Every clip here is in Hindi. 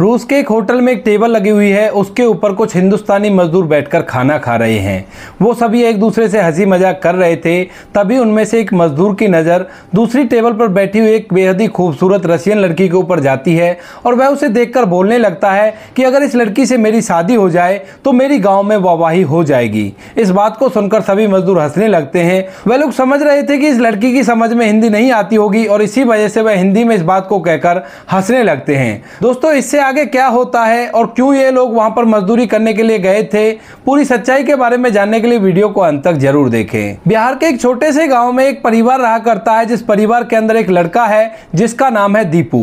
रूस के एक होटल में एक टेबल लगी हुई है, उसके ऊपर कुछ हिंदुस्तानी मजदूर बैठकर खाना खा रहे हैं। वो सभी एक दूसरे से हँसी मज़ाक कर रहे थे, तभी उनमें से एक मजदूर की नज़र दूसरी टेबल पर बैठी हुई एक बेहद ही खूबसूरत रशियन लड़की के ऊपर जाती है और वह उसे देखकर बोलने लगता है कि अगर इस लड़की से मेरी शादी हो जाए तो मेरी गाँव में वाहवाही हो जाएगी। इस बात को सुनकर सभी मजदूर हंसने लगते हैं। वह लोग समझ रहे थे कि इस लड़की की समझ में हिंदी नहीं आती होगी और इसी वजह से वह हिंदी में इस बात को कहकर हंसने लगते हैं। दोस्तों, इससे आगे क्या होता है और क्यों ये लोग वहाँ पर मजदूरी करने के लिए गए थे, पूरी सच्चाई के बारे में जानने के लिए वीडियो को अंत तक ज़रूर देखें। बिहार के एक छोटे से गाँव में एक परिवार रहा करता है, जिस परिवार के अंदर एक लड़का है, जिसका नाम है दीपू।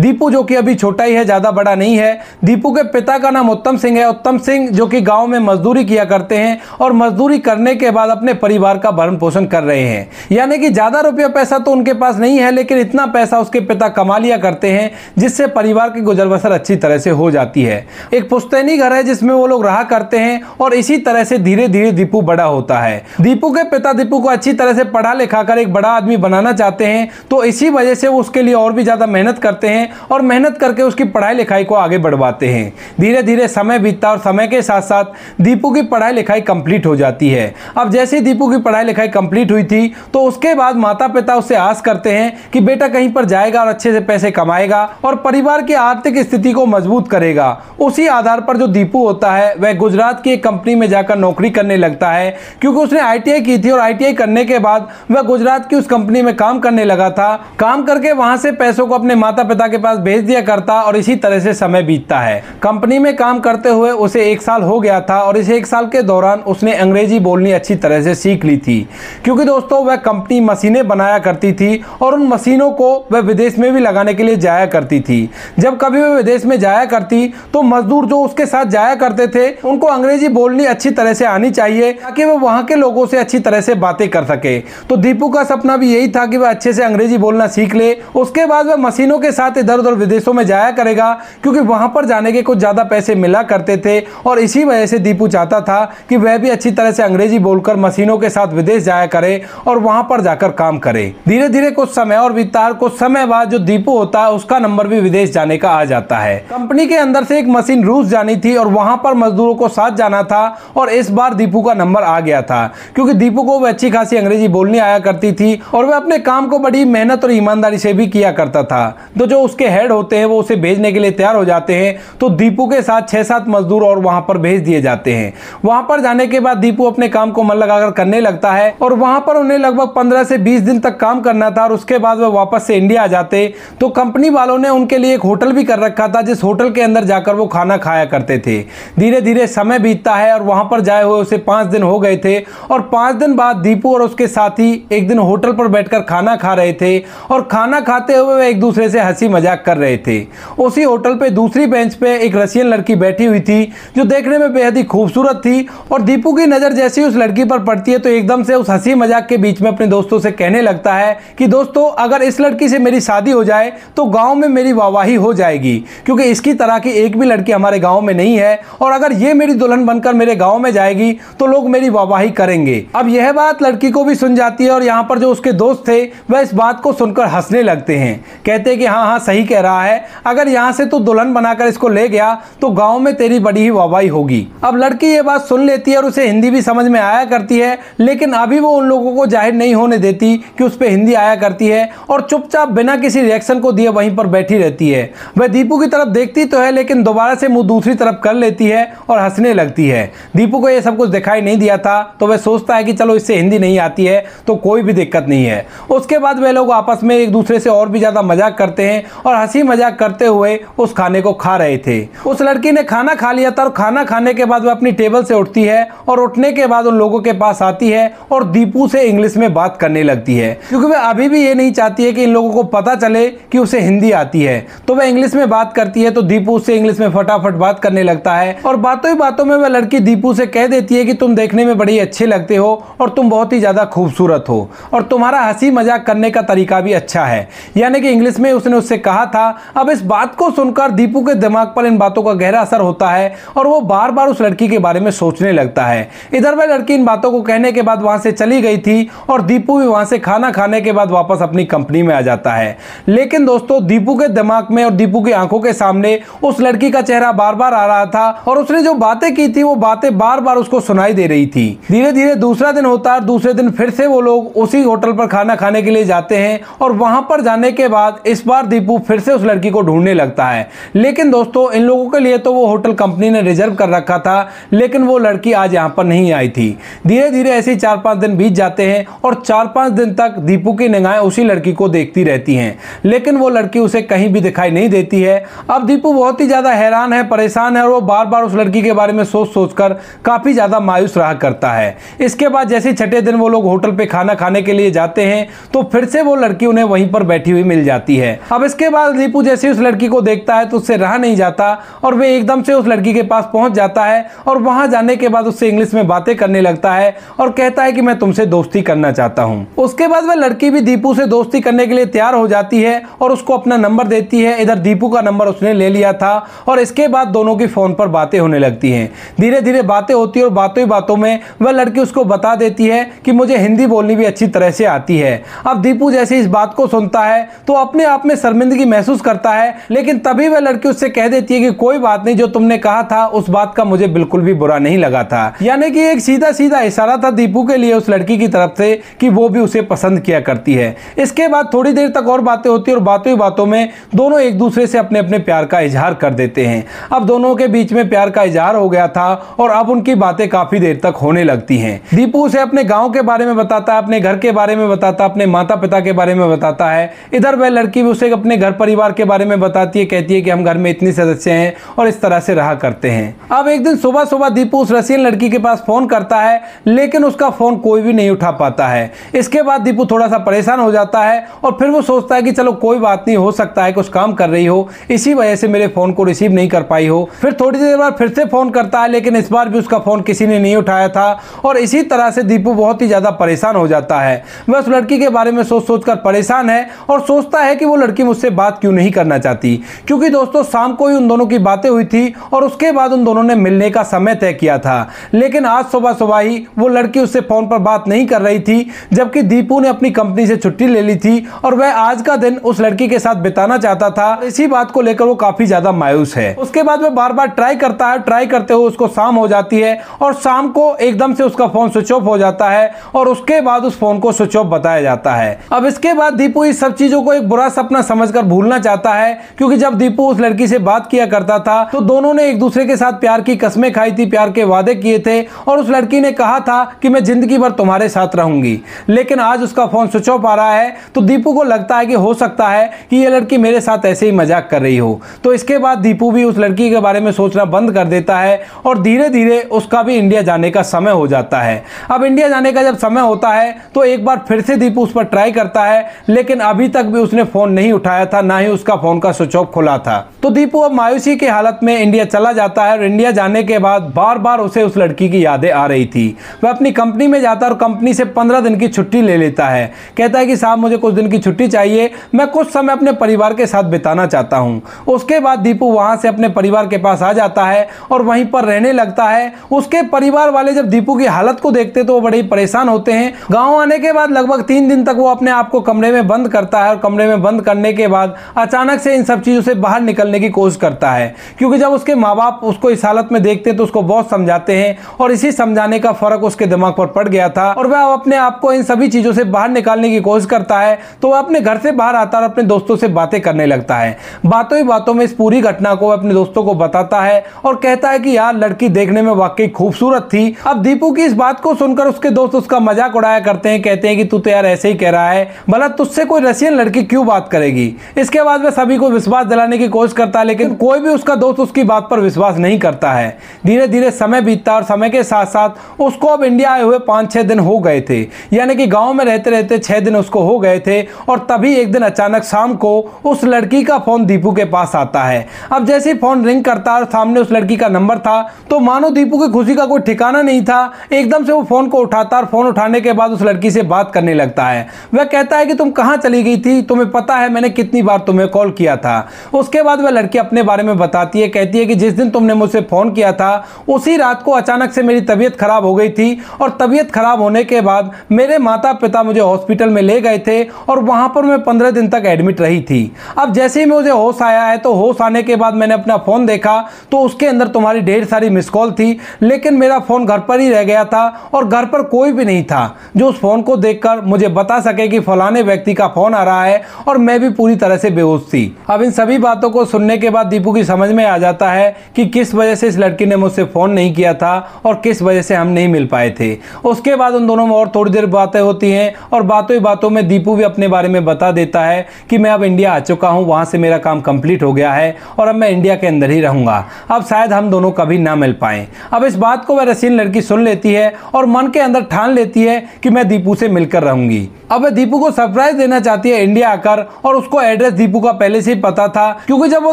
दीपू जो कि अभी छोटा ही है, ज़्यादा बड़ा नहीं है। दीपू के पिता का नाम उत्तम सिंह है। उत्तम सिंह जो कि गाँव में मजदूरी किया करते हैं और मजदूरी करने के बाद अपने परिवार का भरण पोषण कर रहे हैं। यानी कि ज़्यादा रुपया पैसा तो उनके पास नहीं है, लेकिन इतना पैसा उसके पिता कमा लिया करते हैं, जिससे परिवार की गुजर बसर अच्छी तरह से हो जाती है। एक पुश्तैनी घर है जिसमें वो लोग रहा करते हैं और इसी तरह से धीरे धीरे दीपू बड़ा होता है। दीपू के पिता दीपू को अच्छी तरह से पढ़ा लिखा कर एक बड़ा आदमी बनाना चाहते हैं तो इसी वजह से वो उसके लिए और भी ज़्यादा मेहनत करते हैं और मेहनत करके उसकी पढ़ाई लिखाई को आगे बढ़वाते हैं। धीरे धीरे समय बीतता और समय के साथ साथ दीपू की पढ़ाई लिखाई कंप्लीट हो जाती है। अब जैसे दीपू की पढ़ाई लिखाई कंप्लीट हुई थी तो उसके बाद माता पिता उससे आस करते हैं कि बेटा कहीं पर जाएगा और अच्छे से पैसे कमाएगा और परिवार की आर्थिक स्थिति को मज़बूत करेगा। उसी आधार पर जो दीपू होता है, वह गुजरात की एक कंपनी में जाकर नौकरी करने लगता है, क्योंकि उसने आईटीआई की थी और आईटीआई करने के बाद वह गुजरात की उस कंपनी में काम करने लगा था। काम करके वहाँ से पैसों को अपने माता पिता के पास भेज दिया करता और इसी तरह से समय बीतता है। कंपनी में काम करते हुए उसे एक साल हो गया था और इस एक साल के दौरान उसने अंग्रेज़ी बोलनी अच्छी तरह से सीख ली थी। क्योंकि दोस्तों, वह कंपनी मशीनें बनाया करती थी और उन मशीनों को वह विदेश में भी लगाने के लिए जाया करती थी। जब कभी वह विदेश में जाया करती तो मजदूर जो उसके साथ जाया करते थे, उनको अंग्रेज़ी बोलनी अच्छी तरह से आनी चाहिए, ताकि वह वहाँ के लोगों से अच्छी तरह से बातें कर सके। तो दीपू का सपना भी यही था कि वह अच्छे से अंग्रेज़ी बोलना सीख ले। उसके बाद वह मशीनों के साथ इधर उधर विदेशों में जाया करेगा, क्योंकि वहाँ पर जाने के कुछ ज़्यादा पैसे मिला करते थे, और इसी वजह से दीपू चाहता था कि वह भी अच्छी तरह से अंग्रेज़ी बोलकर मशीनों के साथ विदेश जाया करे और वहाँ पर जाकर काम करे। धीरे धीरे कुछ समय और बीतता कुछ समय बाद जो दीपू होता है उसका नंबर भी विदेश जाने का आ जाता है। कंपनी के अंदर से एक मशीन रूस जानी थी और वहाँ पर मजदूरों को साथ जाना था और इस बार दीपू का नंबर आ गया था। क्योंकि दीपू को वह अच्छी खासी अंग्रेज़ी बोलनी आया करती थी और वह अपने काम को बड़ी मेहनत और ईमानदारी से भी किया करता था। तो जो उसके हेड होते हैं, वो उसे भेजने के लिए तैयार हो जाते हैं। तो दीपू के साथ छह सात मजदूर और वहाँ पर भेज दिए जाते हैं। वहाँ पर जाने के बाद दीपू अपने काम को मन लगाकर करने लगता है और वहाँ पर उन्हें लगभग पंद्रह से बीस दिन तक काम करना था और उसके बाद वह वापस से इंडिया आ जाते। तो कंपनी वालों ने उनके लिए एक होटल भी कर रखा था जिस होटल के अंदर जाकर वो खाना खाया करते थे। धीरे धीरे समय बीतता है और वहाँ पर जाए हुए उसे पाँच दिन हो गए थे और पाँच दिन बाद दीपू और उसके साथी एक दिन होटल पर बैठकर खाना खा रहे थे और खाना खाते हुए वे एक दूसरे से हँसी मज़ाक कर रहे थे। उसी होटल पे दूसरी बेंच पे एक रशियन लड़की बैठी हुई थी जो देखने में बेहद ही खूबसूरत थी और दीपू की नज़र जैसे ही उस लड़की पर पड़ती है तो एकदम से उस हँसी मज़ाक के बीच में अपने दोस्तों से कहने लगता है कि, दोस्तों, अगर इस लड़की से मेरी शादी हो जाए तो गाँव में मेरी वाहवाही हो जाएगी। क्योंकि इसकी तरह की एक भी लड़की हमारे गाँव में नहीं है और अगर ये मेरी दुल्हन बनकर मेरे गाँव में जाएगी तो लोग मेरी वाहवाही करेंगे। अब यह बात लड़की को भी सुन जाती है और यहाँ पर जो उसके दोस्त थे, वह इस बात को सुनकर हंसने लगते हैं। कहते हैं कि हाँ हाँ सही कह रहा है, अगर यहाँ से तू दुल्हन बनाकर इसको ले गया तो गाँव में तेरी बड़ी ही वाहवाही होगी। अब लड़की ये बात सुन लेती है और उसे हिंदी भी समझ में आया करती है, लेकिन अभी वो उन लोगों को ज़ाहिर नहीं होने देती कि उस पर हिंदी आया करती है और चुपचाप बिना किसी रिएक्शन को दिए वहीं पर बैठी रहती है। वह दीपू की तरफ़ देखती तो है, लेकिन दोबारा से मुँह दूसरी तरफ़ कर लेती है और हंसने लगती है। दीपू को यह सब कुछ दिखाई नहीं दिया था तो वह सोचता है कि चलो इससे हिंदी नहीं आती है तो कोई भी दिक्कत नहीं है। उसके बाद वे लोग आपस में एक दूसरे से और भी ज़्यादा मज़ाक करते हैं और हँसी मज़ाक करते हुए उस खाने को खा रहे थे। उस लड़की ने खाना खा लिया था और खाना खाने के बाद वह अपनी टेबल से उठती है और उठने के बाद उन लोगों के पास आती है और दीपू से इंग्लिश में बात करने लगती है। क्योंकि वह अभी भी ये नहीं चाहती है कि इन लोगों को पता चले कि उसे हिंदी आती है। तो वह इंग्लिश में बात करती है तो दीपू उससे इंग्लिश में फटाफट बात करने लगता है। और बातों ही बातों में वह लड़की दीपू से कह देती है कि तुम देखने में बड़ी अच्छे लगते हो और तुम बहुत ही ज़्यादा खूबसूरत हो और तुम्हारा हँसी मज़ाक करने का तरीका भी अच्छा है। यानी कि इंग्लिश में उसने उससे कहा था, अब इस बात को सुनकर दीपू के दिमाग पर इन बातों का गहरा असर होता है और वो बार बार उस लड़की के बारे में सोचने लगता है। इधर वह लड़की इन बातों को कहने के बाद वहाँ से चली गई थी और दीपू भी वहाँ से खाना खाने के बाद वापस अपनी कंपनी में आ जाता है। लेकिन दोस्तों, दीपू के दिमाग में और दीपू की आँखों के सामने उस लड़की का चेहरा बार बार आ रहा था और उसने जो बातें की थी, वो बातें बार बार उसको सुनाई दे रही थी। धीरे धीरे दूसरा दिन होता है, दूसरे दिन फिर से वो लोग उसी होटल पर खाना खाने के लिए जाते हैं और वहाँ पर जाने के बाद इस बार दीपू फिर से उस लड़की को ढूँढने लगता है। लेकिन दोस्तों, इन लोगों के लिए तो वो होटल कंपनी ने रिज़र्व कर रखा था, लेकिन वो लड़की आज यहाँ पर नहीं आई थी। धीरे धीरे ऐसे चार पाँच दिन बीत जाते हैं और चार पाँच दिन तक दीपू की निगाहें उसी लड़की को देखती रहती हैं। लेकिन वो लड़की उसे कहीं भी दिखाई नहीं देती है अब दीपू बहुत ही ज़्यादा हैरान है, परेशान है और वो बार बार उस लड़की के बारे में सोच सोच कर काफ़ी ज़्यादा मायूस रहा करता है। इसके बाद जैसे छठे दिन वो लोग होटल पे खाना खाने के लिए जाते हैं तो फिर से वो लड़की उन्हें वहीं पर बैठी हुई मिल जाती है। अब इसके बाद दीपू जैसे उस लड़की को देखता है तो उससे रहा नहीं जाता और वे एकदम से उस लड़की के पास पहुँच जाता है और वहाँ जाने के बाद उससे इंग्लिश में बातें करने लगता है और कहता है कि मैं तुमसे दोस्ती करना चाहता हूँ। उसके बाद वह लड़की भी दीपू से दोस्ती करने के लिए तैयार हो जाती है और उसको अपना नंबर देती है। इधर दीपू का नंबर उसने ले लिया था और इसके बाद दोनों की फ़ोन पर बातें होने लगती हैं। धीरे धीरे बातें होती है और बातों ही बातों में वह लड़की उसको बता देती है कि मुझे हिंदी बोलनी भी अच्छी तरह से आती है। अब दीपू जैसे इस बात को सुनता है तो अपने आप में शर्मिंदगी महसूस करता है, लेकिन तभी वह लड़की उससे कह देती है कि कोई बात नहीं, जो तुमने कहा था, उस बात का मुझे बिल्कुल भी बुरा नहीं लगा था। यानी कि एक सीधा सीधा इशारा था दीपू के लिए उस लड़की की तरफ़ से कि वो भी उसे पसंद किया करती है। इसके बाद थोड़ी देर तक और बातें होती है और बातों ही बातों में दोनों एक दूसरे से अपने अपने प्यार का इजहार कर देते हैं। अब दोनों के बीच में प्यार का इजहार हो गया था और अब उनकी बातें काफ़ी देर तक होने लगती हैं। दीपू उसे अपने गाँव के बारे में बताता है, अपने घर के बारे में बताता अपने माता पिता के बारे में बताता है। इधर वह लड़की भी उसे अपने घर परिवार के बारे में बताती है, कहती है कि हम घर में इतने सदस्य हैं और इस तरह से रहा करते हैं। अब एक दिन सुबह सुबह दीपू उस रशियन लड़की के पास फ़ोन करता है, लेकिन उसका फ़ोन कोई भी नहीं उठा पाता है। इसके बाद दीपू थोड़ा सा परेशान हो जाता है और फिर वो सोचता है कि चलो कोई बात नहीं, हो सकता है कुछ काम कर रही हो। इसी वजह से मेरे फ़ोन को रिसीव नहीं कर पाई हो। फिर थोड़ी देर बाद फिर से फ़ोन करता है, लेकिन इस बार भी उसका फ़ोन किसी ने नहीं उठाया था और इसी तरह से दीपू बहुत ही ज़्यादा परेशान हो जाता है। वह उस लड़की के बारे में सोच सोच कर परेशान है और सोचता है कि वो लड़की मुझसे बात क्यों नहीं करना चाहती। क्योंकि दोस्तों, शाम को ही उन दोनों की बातें हुई थी और उसके बाद उन दोनों ने मिलने का समय तय किया था। लेकिन आज सुबह सुबह ही वो लड़की उससे फ़ोन पर बात नहीं कर रही थी, जबकि दीपू ने अपनी कंपनी से छुट्टी ले ली थी और वह आज का दिन उस लड़की के साथ बिताना चाहता था। इसी बात को लेकर वो काफ़ी ज़्यादा मायूस है। उसके बाद वह बार बार ट्राई करता है, ट्राई करते हुए उसको शाम हो जाती है और शाम को एकदम से उसका फ़ोन स्विच ऑफ़ हो जाता है और उसके बाद उस फ़ोन को स्विच ऑफ़ बताया जाता है। अब इसके बाद दीपू इस सब चीज़ों को एक बुरा सपना समझकर भूलना चाहता है, क्योंकि जब दीपू उस लड़की से बात किया करता था तो दोनों ने एक दूसरे के साथ प्यार की कस्में खाई थी, प्यार के वादे किए थे और उस लड़की ने कहा था कि मैं ज़िंदगी भर तुम्हारे साथ रहूँगी। लेकिन आज उसका फ़ोन स्विच ऑफ़ आ रहा है तो दीपू को लगता है कि हो सकता है कि ये लड़की मेरे साथ ऐसे ही मज़ाक कर रही हो। तो इसके बाद दीपू भी उस लड़की के बारे में सोचना बंद कर देता है और धीरे धीरे उसका भी इंडिया जाने का समय हो जाता है। अब इंडिया जाने का जब समय होता है तो एक बार फिर से दीपू उस पर ट्राई करता है, लेकिन अभी तक भी उसने फ़ोन नहीं उठाया था, ना ही उसका फ़ोन का स्विच ऑफ़ खुला था। तो दीपू अब मायूसी की हालत में इंडिया चला जाता है और इंडिया जाने के बाद बार बार उसे उस लड़की की यादें आ रही थी। वह अपनी कंपनी में जाता है और कंपनी से पंद्रह दिन की छुट्टी ले लेता है। कहता है कि साहब, मुझे कुछ दिन की छुट्टी चाहिए, मैं कुछ समय अपने परिवार के साथ बिताना चाहता हूँ। उसके बाद दीपू वहाँ से अपने परिवार के पास आ जाता है और वहीं पर रहने लगता है। उसके परिवार वाले जब दीपू की हालत को देखते तो वो बड़े ही परेशान होते हैं। गाँव आने के बाद लगभग तीन दिन तक वो अपने आप को कमरे में बंद करता है और कमरे में बंद करने के बाद अचानक से इन सब चीज़ों से बाहर निकलने की कोशिश करता है। क्योंकि जब उसके माँ बाप उसको इस हालत में देखते तो उसको बहुत समझाते हैं और इसी समझाने का फ़र्क उसके दिमाग पर पड़ गया था और वह अपने आप को इन सभी चीज़ों से बाहर निकालने की कोशिश करता है तो वह अपने घर से बाहर आता है और अपने दोस्तों से बातें करने लगता है। बातों ही बातों में इस पूरी घटना को अपने दोस्तों को बताता है और कहता है कि यार, लड़की देखने में वाकई खूबसूरत थी। अब दीपू की इस बात को सुनकर उसके दोस्त उसका मज़ाक उड़ाया करते हैं, कहते हैं कि तू तो यार ऐसे ही कह रहा है। भला तुझसे कोई रशियन लड़की क्यों बात करेगी? इसके बाद वह सभी को विश्वास दिलाने की कोशिश करता है, लेकिन कोई भी उसका दोस्त उसकी बात पर विश्वास नहीं करता है। धीरे धीरे समय बीतता और समय के साथ साथ उसको अब इंडिया आए हुए पाँच छः दिन हो गए थे। यानी कि गाँव में रहते रहते छः दिन उसको हो गए थे और तभी एक दिन अचानक शाम को उस लड़की का फ़ोन दीपू के पास आता है। अब जैसे ही फ़ोन रिंग करता है सामने उस लड़की का नंबर था तो मानो दीपू की खुशी का कोई ठिकाना नहीं था। एकदम से वो फ़ोन को उठाता और फ़ोन उठाने के बाद उस लड़की से बात करने लगता है। वह कहता है कि तुम कहाँ चली गई थी? तुम्हें पता है मैंने कितनी बार तुम्हें कॉल किया था। उसके बाद वह लड़की अपने बारे में बताती है, कहती है कि जिस दिन तुमने मुझसे फ़ोन किया था, उसी रात को अचानक से मेरी तबीयत खराब हो गई थी और तबीयत खराब होने के बाद मेरे माता पिता मुझे हॉस्पिटल में ले गए थे और वहाँ पर मैं पंद्रह दिन तक एडमिट रही थी। अब जैसे ही मुझे होश आया आया है तो होश आने के बाद मैंने अपना फ़ोन देखा तो उसके अंदर तुम्हारी ढेर सारी मिस कॉल थी, लेकिन मेरा फ़ोन घर पर ही रह गया था और घर पर कोई भी नहीं था जो उस फ़ोन को देखकर मुझे बता सके कि फलाने व्यक्ति का फ़ोन आ रहा है और मैं भी पूरी तरह से बेहोश थी। अब इन सभी बातों को सुनने के बाद दीपू की समझ में आ जाता है कि किस वजह से इस लड़की ने मुझसे फ़ोन नहीं किया था और किस वजह से हम नहीं मिल पाए थे। उसके बाद उन दोनों में और थोड़ी देर बातें होती हैं और बातों ही बातों में दीपू भी अपने बारे में बता देता है कि मैं अब इंडिया आ चुका हूँ, वहाँ से मेरा काम कंप्लीट हो गया है और अब मैं इंडिया के अंदर ही रहूँगा। अब शायद हम दोनों कभी ना मिल पाए। अब इस बात को वह रसीन लड़की सुन लेती है और मन के अंदर ठान लेती है कि मैं दीपू से मिलकर रहूँगी। अब वह दीपू को सरप्राइज़ देना चाहती है इंडिया आकर और उसको एड्रेस दीपू का पहले से ही पता था, क्योंकि जब वो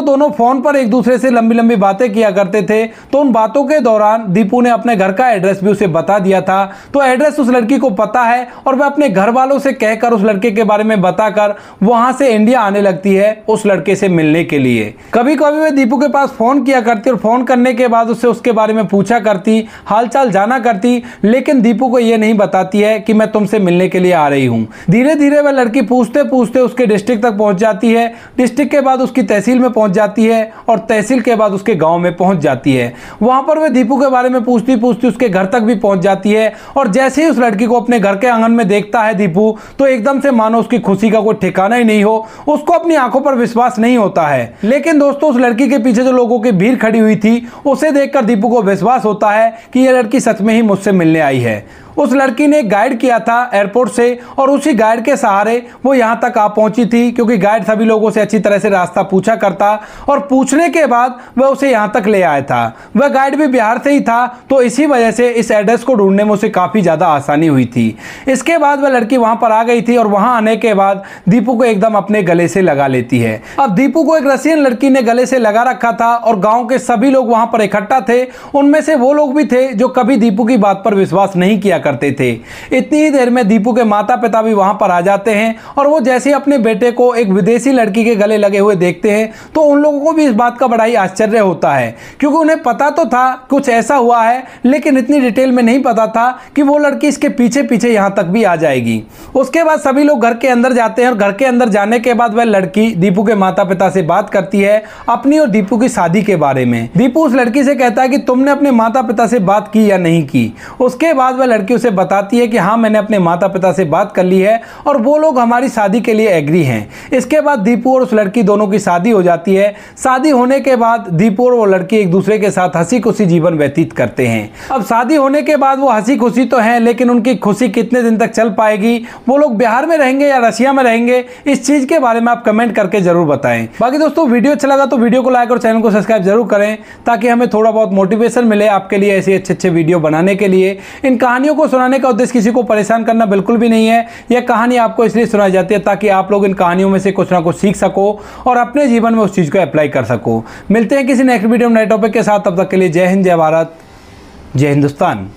दोनों फ़ोन पर एक दूसरे से लंबी लंबी बातें किया करते थे तो उन बातों के दौरान दीपू ने अपने घर का एड्रेस भी उसे बता दिया था। तो एड्रेस उस लड़की को पता है और वह अपने घर वालों से कहकर उस लड़के के बारे में बताकर वहाँ से इंडिया आने लगती है, उस लड़के से मिलने के लिए। कभी कभी वह दीपू के पास फ़ोन किया करती और फ़ोन करने के बाद उससे उसके बारे में पूछा करती, हालचाल जाना करती, लेकिन दीपू को यह नहीं बताती है कि मैं तुमसे मिलने के लिए आ रही हूँ। धीरे धीरे वह लड़की पूछते पूछते उसके डिस्ट्रिक्ट तक पहुँच जाती है। डिस्ट्रिक्ट के बाद उसकी तहसील में पहुँच जाती है और तहसील के बाद उसके गाँव में पहुँच जाती है। वहाँ पर वह दीपू के बारे में पूछती पूछती उसके घर तक भी पहुँच जाती है और जैसे ही उस लड़की को अपने घर के आँगन में देखता है दीपू तो एकदम से मानो उसकी खुशी का कोई ठिकाना ही नहीं हो। उसको अपनी आँखों पर विश्वास नहीं होता है। लेकिन दोस्तों, उस लड़की के पीछे जो लोगों की भीड़ खड़ी हुई थी, उसे देखकर दीपू को विश्वास होता है कि यह लड़की सच में ही मुझसे मिलने आई है। उस लड़की ने गाइड किया था एयरपोर्ट से और उसी गाइड के सहारे वो यहाँ तक आ पहुँची थी, क्योंकि गाइड सभी लोगों से अच्छी तरह से रास्ता पूछा करता और पूछने के बाद वह उसे यहाँ तक ले आया था। वह गाइड भी बिहार से ही था तो इसी वजह से इस एड्रेस को ढूँढने में उसे काफ़ी ज़्यादा आसानी हुई थी। इसके बाद वह लड़की वहाँ पर आ गई थी और वहाँ आने के बाद दीपू को एकदम अपने गले से लगा लेती है। अब दीपू को एक रशियन लड़की ने गले से लगा रखा था और गाँव के सभी लोग वहाँ पर इकट्ठा थे। उनमें से वो लोग भी थे जो कभी दीपू की बात पर विश्वास नहीं किया करते थे। इतनी ही देर में दीपू के माता पिता भी वहाँ पर आ जाते हैं और वो जैसे ही अपने बेटे को एक विदेशी लड़की के गले लगे हुए देखते हैं तो उन लोगों को भी इस बात का बड़ा ही आश्चर्य होता है। क्योंकि उन्हें पता तो था, कुछ ऐसा हुआ है, लेकिन इतनी डिटेल में नहीं पता था कि वो लड़की इसके पीछे पीछे यहाँ तक भी आ जाएगी। उसके बाद सभी लोग घर के अंदर जाते हैं और घर के अंदर जाने के बाद वह लड़की दीपू के माता पिता से बात करती है अपनी और दीपू की शादी के बारे में। दीपू उस लड़की से कहता है कि तुमने अपने माता पिता से बात की या नहीं की। उसके बाद वह लड़की उसे बताती है कि हाँ मैंने अपने माता पिता से बात कर ली है और वो लोग हमारी शादी के लिए एग्री हैं। इसके बाद दीपू और उस लड़की दोनों की शादी हो जाती है। शादी होने के बाद दीपू और वो लड़की एक दूसरे के साथ हँसी खुशी जीवन व्यतीत करते हैं। अब शादी होने के बाद वो हँसी खुशी तो है, लेकिन उनकी खुशी कितने दिन तक चल पाएगी? वो लोग बिहार में रहेंगे या रशिया में रहेंगे? इस चीज़ के बारे में आप कमेंट करके ज़रूर बताएँ। बाकी दोस्तों, वीडियो अच्छा लगा तो वीडियो को लाइक और चैनल को सब्सक्राइब ज़रूर करें, ताकि हमें थोड़ा बहुत मोटिवेशन मिले आपके लिए ऐसे अच्छे अच्छे वीडियो बनाने के लिए। इन कहानियों को सुनाने का उद्देश्य किसी को परेशान करना बिल्कुल भी नहीं है। यह कहानी आपको इसलिए सुनाई जाती है ताकि आप लोग इन कहानियों में से कुछ ना कुछ सीख सको और अपने जीवन में उस चीज़ को अप्लाई कर सको। मिलते हैं किसी नेक्स्ट वीडियो नए टॉपिक के साथ। तब तक के लिए जय हिंद, जय भारत, जय हिंदुस्तान।